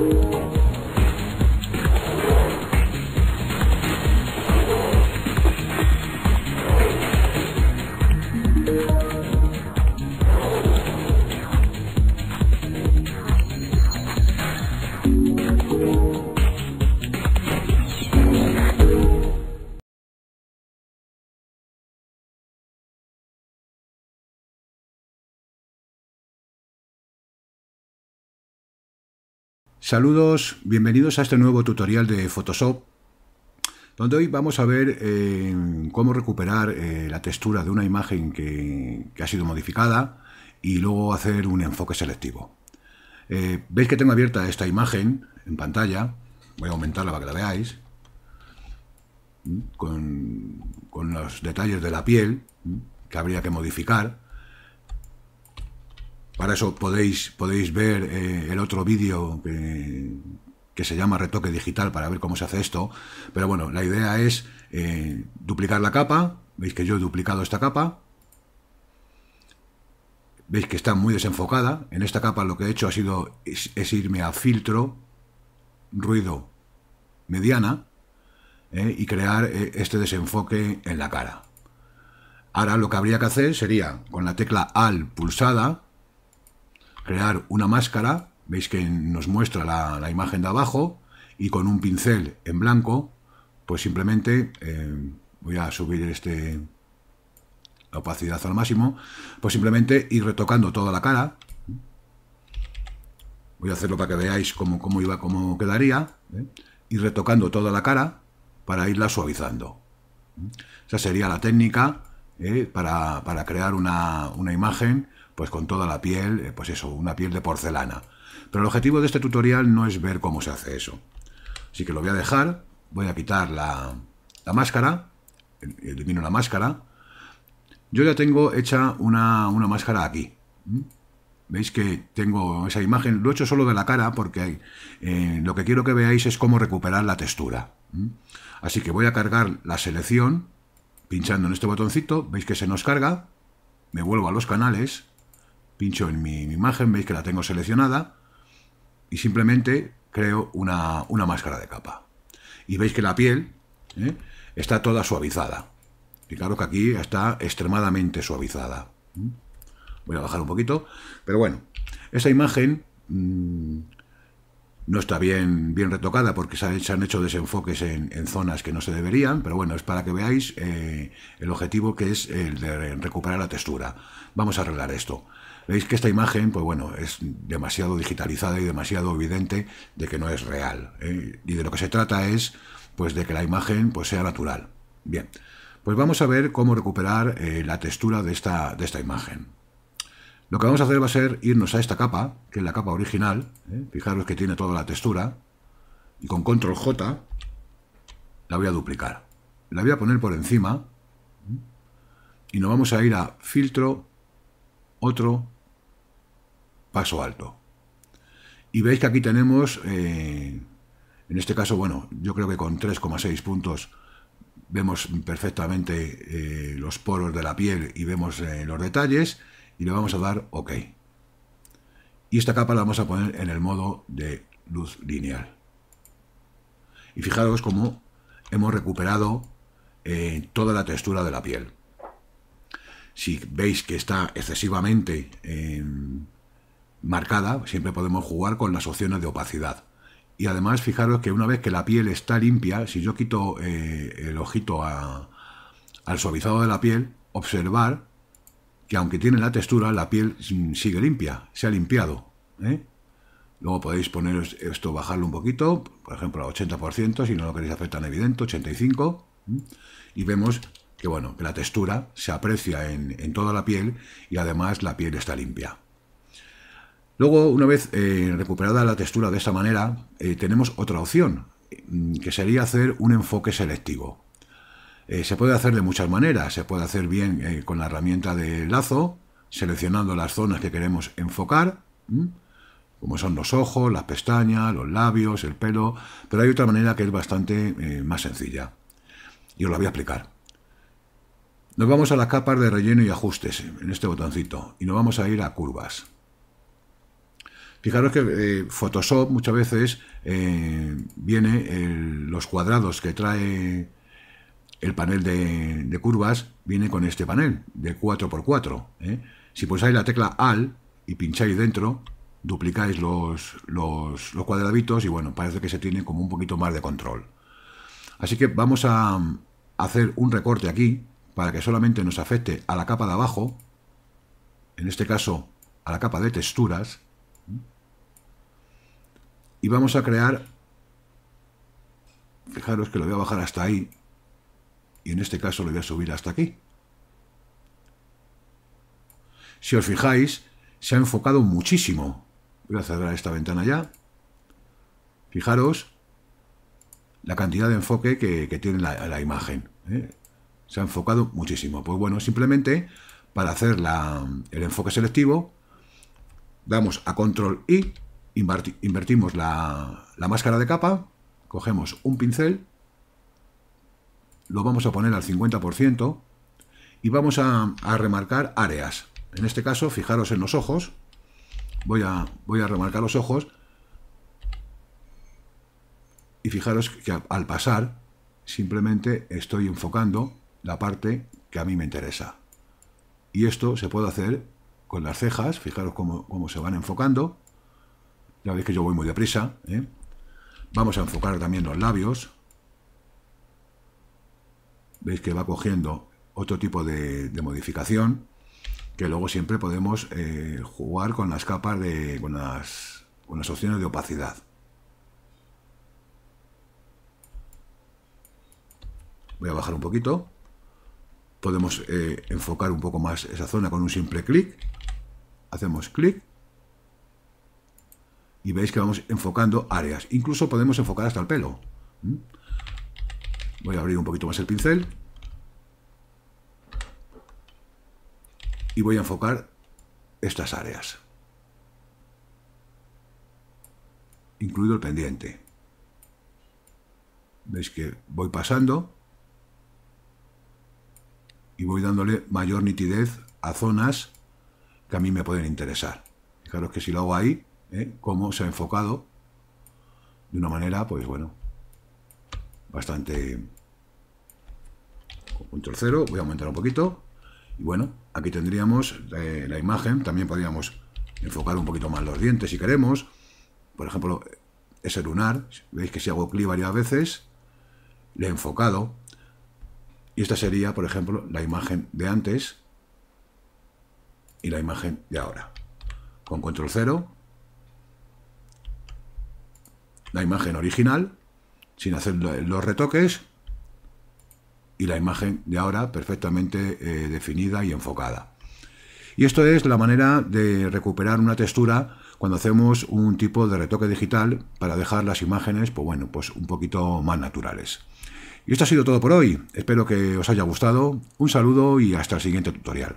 Música Saludos, bienvenidos a este nuevo tutorial de Photoshop, donde hoy vamos a ver eh, cómo recuperar eh, la textura de una imagen que, ha sido modificada y luego hacer un enfoque selectivo. Eh, Veis que tengo abierta esta imagen en pantalla, voy a aumentarla para que la veáis, con, con los detalles de la piel que habría que modificar. Para eso podéis, podéis ver eh, el otro vídeo que, se llama retoque digital para ver cómo se hace esto. Pero bueno, la idea es eh, duplicar la capa. Veis que yo he duplicado esta capa. Veis que está muy desenfocada. En esta capa lo que he hecho ha sido es, irme a filtro, ruido mediana eh, y crear este desenfoque en la cara. Ahora lo que habría que hacer sería con la tecla AL pulsada crear una máscara, veis que nos muestra la, imagen de abajo, y con un pincel en blanco, pues simplemente eh, voy a subir este la opacidad al máximo, pues simplemente ir retocando toda la cara. Voy a hacerlo para que veáis cómo, cómo iba, cómo quedaría. ¿eh? Ir retocando toda la cara para irla suavizando. Esa sería la técnica ¿eh? para, para, crear una, una imagen pues con toda la piel, eh, pues eso, una piel de porcelana. Pero el objetivo de este tutorial no es ver cómo se hace eso. Así que lo voy a dejar, voy a quitar la, máscara, elimino la máscara. Yo ya tengo hecha una, máscara aquí. Veis que tengo esa imagen, lo he hecho solo de la cara porque eh, lo que quiero que veáis es cómo recuperar la textura. Así que voy a cargar la selección, pinchando en este botoncito, veis que se nos carga, me vuelvo a los canales, pincho en mi, imagen, veis que la tengo seleccionada y simplemente creo una, máscara de capa. Y veis que la piel ¿eh? está toda suavizada. Fijaros que aquí está extremadamente suavizada. Voy a bajar un poquito, pero bueno, esa imagen mm, no está bien, bien retocada porque se, han hecho desenfoques en, zonas que no se deberían, pero bueno, es para que veáis eh, el objetivo que es el de recuperar la textura. Vamos a arreglar esto. Veis que esta imagen, pues bueno, es demasiado digitalizada y demasiado evidente de que no es real. ¿eh? Y de lo que se trata es, pues, de que la imagen, pues, sea natural. Bien, pues vamos a ver cómo recuperar eh, la textura de esta, de esta imagen. Lo que vamos a hacer va a ser irnos a esta capa, que es la capa original. ¿eh? Fijaros que tiene toda la textura. Y con control J la voy a duplicar. La voy a poner por encima. Y nos vamos a ir a filtro, otro, paso alto. Y veis que aquí tenemos, eh, en este caso, bueno, yo creo que con 3,6 puntos vemos perfectamente eh, los poros de la piel y vemos eh, los detalles y le vamos a dar OK. Y esta capa la vamos a poner en el modo de luz lineal. Y fijaros cómo hemos recuperado toda la textura de la piel. Si veis que está excesivamente marcada, siempre podemos jugar con las opciones de opacidad. Y además, fijaros que una vez que la piel está limpia, si yo quito eh, el ojito al suavizado de la piel, observar que aunque tiene la textura, la piel sigue limpia, se ha limpiado. ¿eh? Luego podéis poner esto, bajarlo un poquito, por ejemplo, al 80%, si no lo queréis hacer tan evidente, 85%, y vemos que, bueno, que la textura se aprecia en, en toda la piel y además la piel está limpia. Luego, una vez eh, recuperada la textura de esta manera, eh, tenemos otra opción, mm, que sería hacer un enfoque selectivo. Eh, se puede hacer de muchas maneras, se puede hacer bien con la herramienta de lazo, seleccionando las zonas que queremos enfocar, como son los ojos, las pestañas, los labios, el pelo, pero hay otra manera que es bastante más sencilla. Y os la voy a explicar. Nos vamos a la capa de relleno y ajustes, en este botoncito, y nos vamos a ir a curvas. Fijaros que eh, Photoshop muchas veces eh, viene los cuadrados que trae el panel de, curvas, viene con este panel de 4x4. ¿eh? Si pulsáis la tecla AL y pincháis dentro, duplicáis los, los, los cuadraditos y bueno, parece que se tiene como un poquito más de control. Así que vamos a hacer un recorte aquí para que solamente nos afecte a la capa de abajo, en este caso a la capa de texturas, y vamos a crear, fijaros que lo voy a bajar hasta ahí, y en este caso lo voy a subir hasta aquí. Si os fijáis, se ha enfocado muchísimo. Voy a cerrar esta ventana ya. Fijaros la cantidad de enfoque que, tiene la, imagen. ¿eh? Se ha enfocado muchísimo. Pues bueno, simplemente para hacer el enfoque selectivo, damos a control I invertimos la, máscara de capa, cogemos un pincel, lo vamos a poner al 50% y vamos a, remarcar áreas. En este caso, fijaros en los ojos, voy a, voy a remarcar los ojos y fijaros que al pasar simplemente estoy enfocando la parte que a mí me interesa. Y esto se puede hacer con las cejas, fijaros cómo, cómo se van enfocando. Ya veis que yo voy muy deprisa. ¿eh? Vamos a enfocar también los labios. Veis que va cogiendo otro tipo de, modificación que luego siempre podemos eh, jugar con las capas de con las, opciones de opacidad. Voy a bajar un poquito. Podemos eh, enfocar un poco más esa zona con un simple clic. Hacemos clic y veis que vamos enfocando áreas. Incluso podemos enfocar hasta el pelo. ¿Mm? Voy a abrir un poquito más el pincel. Y voy a enfocar estas áreas. Incluido el pendiente. Veis que voy pasando y voy dándole mayor nitidez a zonas que a mí me pueden interesar. Fijaros que si lo hago ahí, ¿eh? cómo se ha enfocado de una manera, pues bueno, bastante... Con control cero, voy a aumentar un poquito. Y bueno, aquí tendríamos eh, la imagen, también podríamos enfocar un poquito más los dientes si queremos. Por ejemplo, ese lunar, veis que si hago clic varias veces, le he enfocado. Y esta sería, por ejemplo, la imagen de antes y la imagen de ahora. Con control cero la imagen original, sin hacer los retoques, y la imagen de ahora perfectamente eh, definida y enfocada. Y esto es la manera de recuperar una textura cuando hacemos un tipo de retoque digital para dejar las imágenes, pues bueno, pues un poquito más naturales. Y esto ha sido todo por hoy. Espero que os haya gustado. Un saludo y hasta el siguiente tutorial.